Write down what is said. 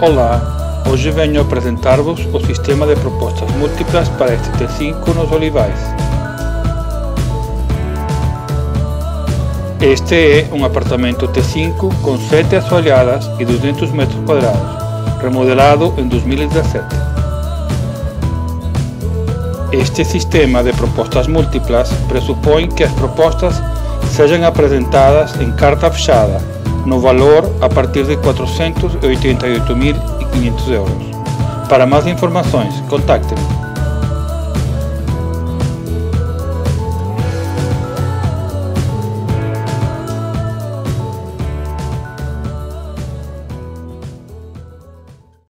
Olá, hoje venho apresentar-vos o sistema de propostas múltiplas para este T5 nos Olivais. Este é um apartamento T5 com 7 assoalhadas e 200 metros quadrados, remodelado em 2017. Este sistema de propostas múltiplas pressupõe que as propostas sejam apresentadas em carta fechada, no valor a partir de 488.500 euros. Para mais informações, contacte-me.